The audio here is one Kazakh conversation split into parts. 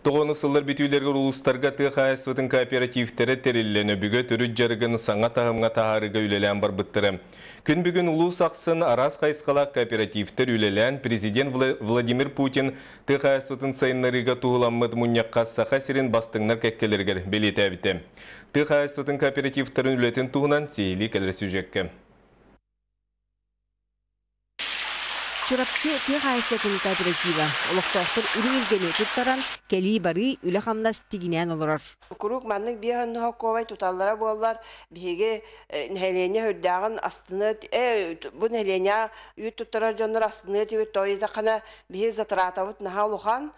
Тоғыны сыллар битүйлерге улустарга тыға қайсывытын кооперативтері теріллені бүгі түрі жарығын саңа тағымға тағарыға үлелен бар бұттыры. Күн бүгін улус ақсын арас қайсқалақ кооперативтер үлелен президент Владимир Путин тыға қайсывытын сайынларыға туғыламмыд мұньяққа сақа сирин бастыңнар кәккелергер белеті әбіті. Тыға қайсывытын кооперативтерін үлетін сюжекке. Чурапчы техайсетін кооператива. Олықтақтыр үріңілгені тұттаран кәлі бары үлі қамнас тегінен олырар. Курук маннык биһан хокковай туталлара буоллар биһиге нәһәлене хөддәгән астыны э бу нәһәлене ют туттарар жоннор астыны тибет тойда кана биһи затратабыт наха лухан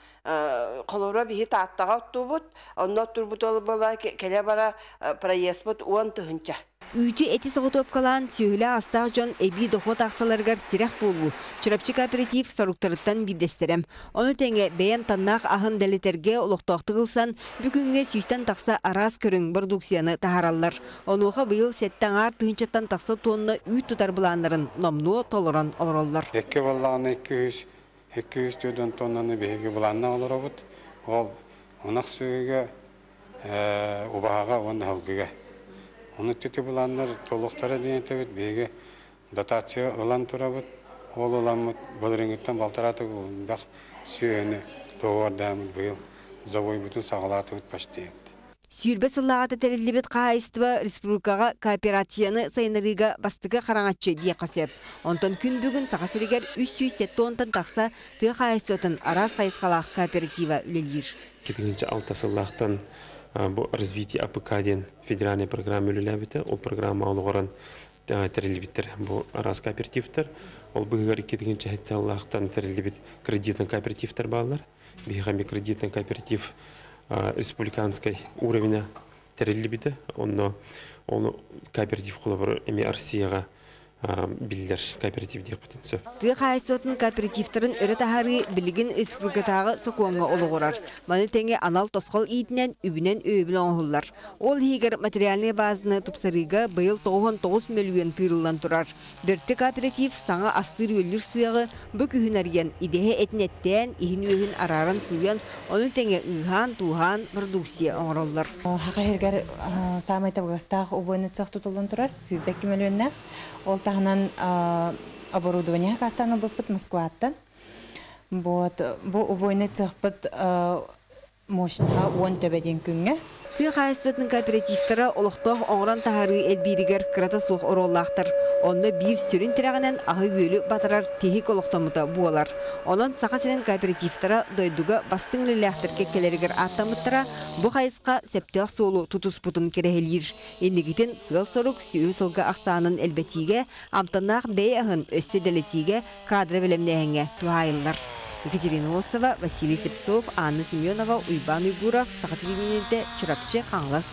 колора биһи тааттага оттубут онно турбут ол бала келе бара проеспут уан тыгынча Үйті әті соғыт калан сүйілі астақ жон әбі дохот ақсаларғар тирек болу. Чырапчы кооператив соруктарыттан бидестерем. Оны тәңе бәйем таннақ ахын дәлетерге олықтақты қылсан, бүгінге сүйттен тақса арас көрің продукцияны тахараллар. Онуға бұйыл сәттен ар тыынчаттан тақса тонны үй тұтар бұланларын номну толыран олыраллар. Екі баллағын 200 200 төден тоннаны бейгі бұланна олыр обыт. Ол онақ сөйге ұбаға оны халгыға. Оны төте бұланлар толықтары дейін тәбет бейгі дотация ұлан тұрабыт. Ол ұламыт бұлырыңыттан балтараты ұлындақ сүйені доғардамын бұйыл. Завой бұтын сағалаты бұт баштайыпты. Сүйірбе сыллағаты тәрелебет қайыстыба республикаға кооперацияны сайынарыға бастығы қараңатчы дие қасып. Онтан күн бүгін сақасырегер 307 онтан тақса тұғы қайыстыатын арас қайысқалақ кооператива үлелер. Кетігінші алта бұл развитие АПК ден федеральный программа үлеләбіті. Ол программа олығыран тәрелебеттер бұл арас кооперативтер. Ол бұғығар кетігінші әтті Аллахтан тәрелебет кредитный кооперативтер балалар. Бейхами кредитный кооператив республиканской уровня терелибиде онно оны кооператив кулабыр эми Россияга билдер кооператив деп бүтүнсө. Ты хайсотун кооперативтерин өрө тахары билигин республикатагы сокуңга олугурар. Маны теңе анал тоскол ийдинен үбүнен өбүлөн оһуллар. Ол хигер материальный базаны тупсарыга быйыл 99 миллион тырылдан турар. Берти кооператив саңа астыр өлүр сыягы бу күһүнәрген идеhe этнеттен ихин өһүн араран суян оны теңе ыхан тухан продукция оңроллар. Хака хергер самай табгастах убойны цех тутулун турар. Хүбекки миллионнах. Ол тағынан оборудование кастаны бұппыт Москваттан. Вот, бұл убойны цехпыт мощныға 10 төбеден күнге. Ты хайсытын кооперативтері олықтоқ оңран тахары элбиригер кырата сух ороллақтыр. Онны бир сүрін тирағынан ағы өлі батырар техик олықтамыта буалар. Онын сақа сенен кооперативтері дойдуға бастың ліләқтір кекелерігер аттамыттыра бұ хайысқа сөптеақ солу тутус бұтын керехелер. Енігітін сығыл сорук сүйі сылға ақсанын әлбәтіге, амтанақ бей ағын дәлетіге кадры білімнәңе туайылар. Екатерина Осова, Василий Сепцов, Анна Семенова, Уйбан Уйгуров, Сахатвининте, Чурапче, Ханглас.